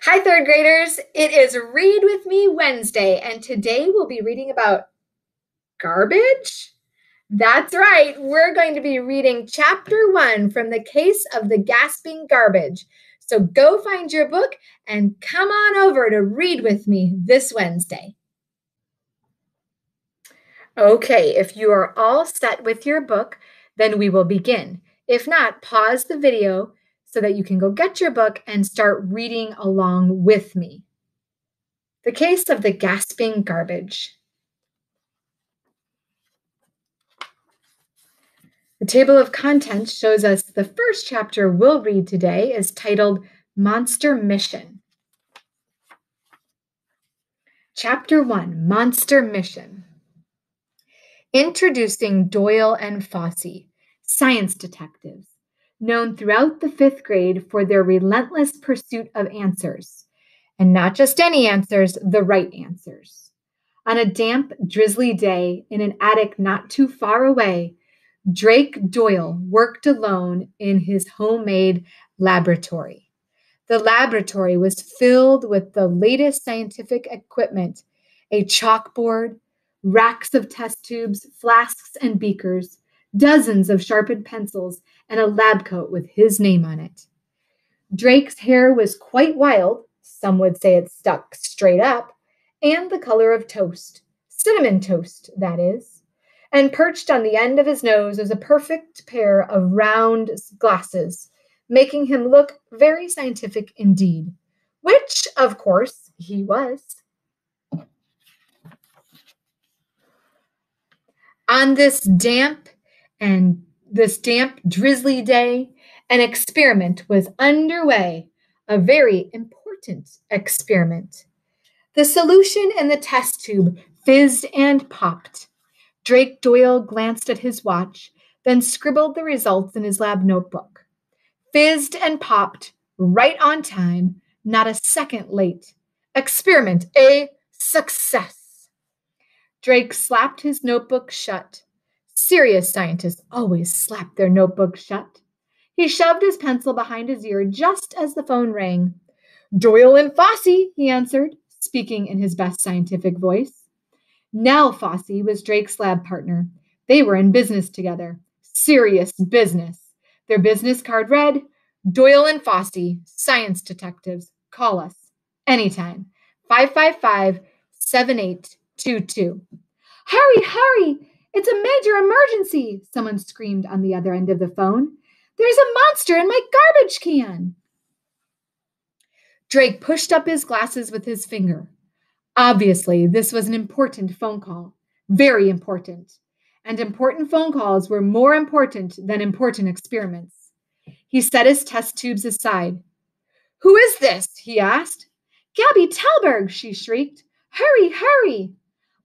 Hi, third graders. It is Read With Me Wednesday, and today we'll be reading about garbage. That's right. We're going to be reading chapter one from the case of the gasping garbage. So go find your book and come on over to read with me this Wednesday. Okay, if you are all set with your book, then we will begin. If not, pause the video so that you can go get your book and start reading along with me. The case of the gasping garbage. The table of contents shows us the first chapter we'll read today is titled Monster Mission. Chapter 1 Monster Mission. Introducing Doyle and Fossey, science detectives known throughout the fifth grade for their relentless pursuit of answers. And not just any answers, the right answers. On a damp, drizzly day in an attic not too far away, Drake Doyle worked alone in his homemade laboratory. The laboratory was filled with the latest scientific equipment a chalkboard, racks of test tubes, flasks, and beakers, dozens of sharpened pencils, and a lab coat with his name on it. Drake's hair was quite wild, some would say it stuck straight up, and the color of toast, cinnamon toast, that is. And perched on the end of his nose was a perfect pair of round glasses, making him look very scientific indeed, which, of course, he was. On this damp and this damp, drizzly day, an experiment was underway, a very important experiment. The solution in the test tube fizzed and popped. Drake Doyle glanced at his watch, then scribbled the results in his lab notebook. Fizzed and popped, right on time, not a second late. Experiment a success. Drake slapped his notebook shut, Serious scientists always slap their notebook shut. He shoved his pencil behind his ear just as the phone rang. Doyle and Fossey, he answered, speaking in his best scientific voice. Nell Fossey was Drake's lab partner. They were in business together. Serious business. Their business card read Doyle and Fossey, science detectives. Call us anytime. 555 7822. Hurry, hurry! It's a major emergency, someone screamed on the other end of the phone. There's a monster in my garbage can. Drake pushed up his glasses with his finger. Obviously, this was an important phone call, very important. And important phone calls were more important than important experiments. He set his test tubes aside. Who is this? he asked. Gabby Talberg, she shrieked. Hurry, hurry.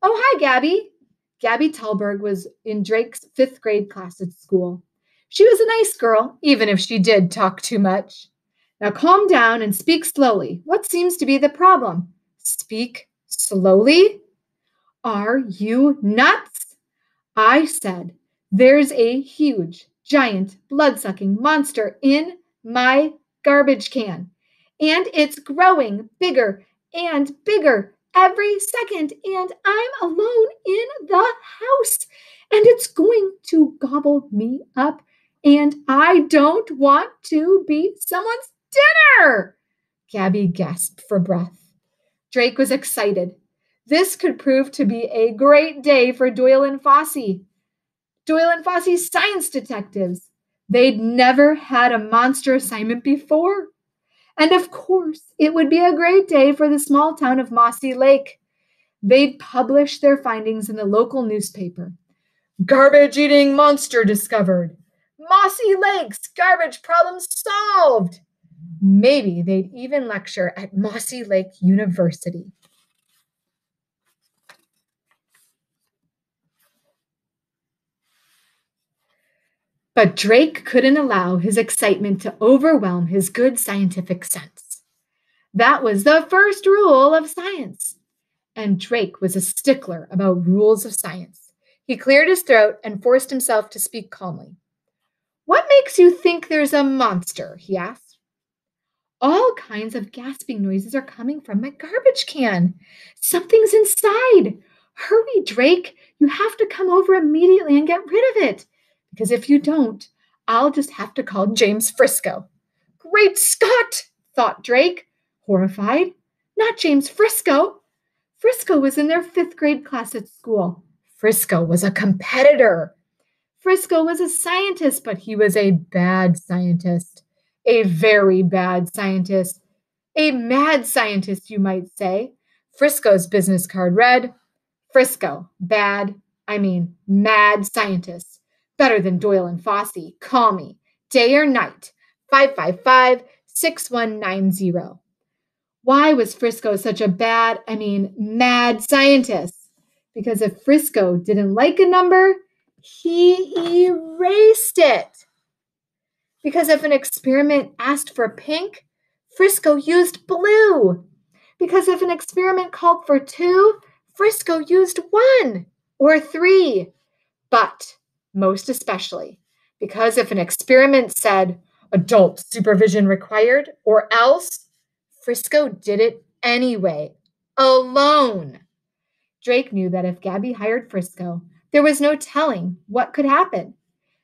Oh, hi, Gabby. Gabby Talberg was in Drake's fifth grade class at school. She was a nice girl, even if she did talk too much. Now calm down and speak slowly. What seems to be the problem? Speak slowly? Are you nuts? I said, There's a huge, giant, blood sucking monster in my garbage can, and it's growing bigger and bigger every second, and I'm alone in the house, and it's going to gobble me up, and I don't want to be someone's dinner. Gabby gasped for breath. Drake was excited. This could prove to be a great day for Doyle and Fossey. Doyle and Fossey's science detectives. They'd never had a monster assignment before. And of course, it would be a great day for the small town of Mossy Lake. They'd publish their findings in the local newspaper. Garbage eating monster discovered. Mossy Lake's garbage problem solved. Maybe they'd even lecture at Mossy Lake University. But Drake couldn't allow his excitement to overwhelm his good scientific sense. That was the first rule of science. And Drake was a stickler about rules of science. He cleared his throat and forced himself to speak calmly. What makes you think there's a monster? he asked. All kinds of gasping noises are coming from my garbage can. Something's inside. Hurry, Drake. You have to come over immediately and get rid of it. Because if you don't, I'll just have to call James Frisco. Great Scott, thought Drake, horrified. Not James Frisco. Frisco was in their fifth grade class at school. Frisco was a competitor. Frisco was a scientist, but he was a bad scientist. A very bad scientist. A mad scientist, you might say. Frisco's business card read Frisco, bad, I mean, mad scientist. Better than Doyle and Fossey. Call me, day or night. 555 6190. Why was Frisco such a bad, I mean, mad scientist? Because if Frisco didn't like a number, he erased it. Because if an experiment asked for pink, Frisco used blue. Because if an experiment called for two, Frisco used one or three. But most especially, because if an experiment said adult supervision required or else, Frisco did it anyway, alone. Drake knew that if Gabby hired Frisco, there was no telling what could happen.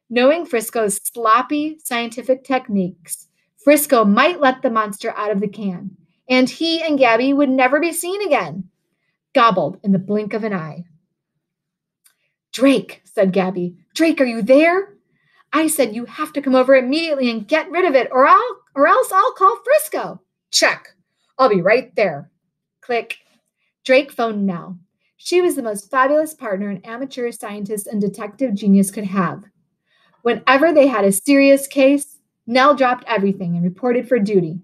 Knowing Frisco's sloppy scientific techniques, Frisco might let the monster out of the can, and he and Gabby would never be seen again. Gobbled in the blink of an eye. Drake, said Gabby. Drake, are you there? I said you have to come over immediately and get rid of it, or I'll or else I'll call Frisco. Check. I'll be right there. Click. Drake phoned Nell. She was the most fabulous partner an amateur scientist and detective genius could have. Whenever they had a serious case, Nell dropped everything and reported for duty.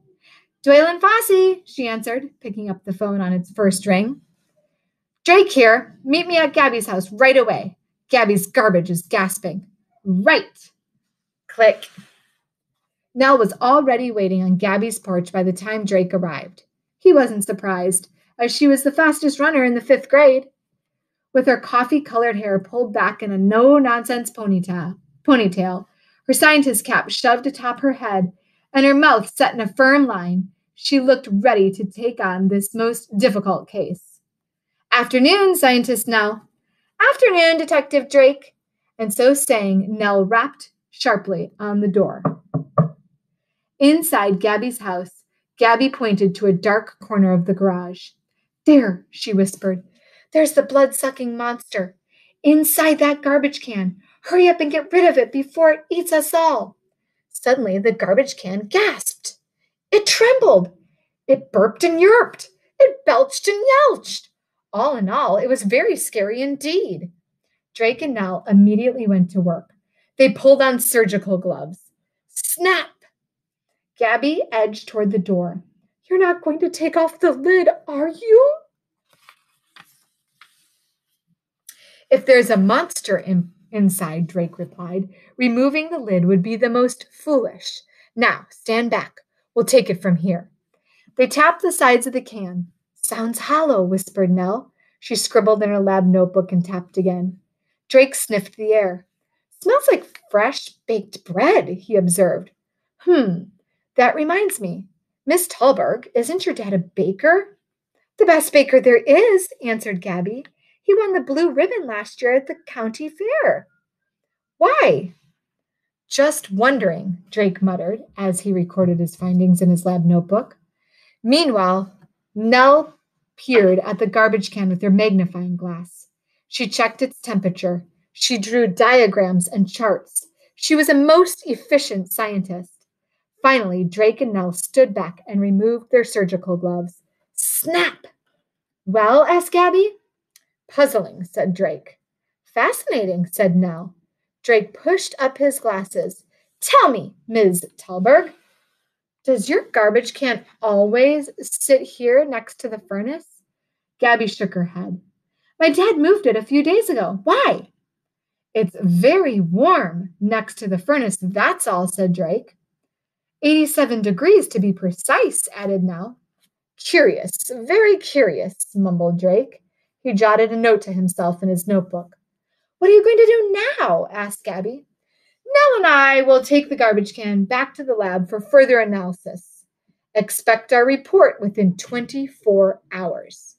Doyle and Fossey, she answered, picking up the phone on its first ring. Drake here. Meet me at Gabby's house right away. Gabby's garbage is gasping. Right. Click. Nell was already waiting on Gabby's porch by the time Drake arrived. He wasn't surprised, as she was the fastest runner in the fifth grade. With her coffee colored hair pulled back in a no nonsense ponytail, ponytail, her scientist cap shoved atop her head, and her mouth set in a firm line, she looked ready to take on this most difficult case. Afternoon, Scientist Nell. Afternoon, Detective Drake. And so saying, Nell rapped sharply on the door. Inside Gabby's house, Gabby pointed to a dark corner of the garage. There, she whispered. There's the blood sucking monster. Inside that garbage can. Hurry up and get rid of it before it eats us all. Suddenly, the garbage can gasped. It trembled. It burped and yerped. It belched and yelched. All in all, it was very scary indeed. Drake and Nell immediately went to work. They pulled on surgical gloves. Snap! Gabby edged toward the door. You're not going to take off the lid, are you? If there's a monster in, inside, Drake replied, removing the lid would be the most foolish. Now, stand back. We'll take it from here. They tapped the sides of the can. Sounds hollow, whispered Nell. She scribbled in her lab notebook and tapped again. Drake sniffed the air. Smells like fresh baked bread, he observed. Hmm, that reminds me. Miss Talberg, isn't your dad a baker? The best baker there is, answered Gabby. He won the blue ribbon last year at the county fair. Why? Just wondering, Drake muttered as he recorded his findings in his lab notebook. Meanwhile, Nell peered at the garbage can with her magnifying glass. She checked its temperature. She drew diagrams and charts. She was a most efficient scientist. Finally, Drake and Nell stood back and removed their surgical gloves. Snap! Well, asked Gabby. Puzzling, said Drake. Fascinating, said Nell. Drake pushed up his glasses. Tell me, Ms. Talberg, does your garbage can always sit here next to the furnace? Gabby shook her head. My dad moved it a few days ago. Why? It's very warm next to the furnace, that's all, said Drake. 87 degrees to be precise, added Nell. Curious, very curious, mumbled Drake. He jotted a note to himself in his notebook. What are you going to do now? asked Gabby. Nell and I will take the garbage can back to the lab for further analysis. Expect our report within 24 hours.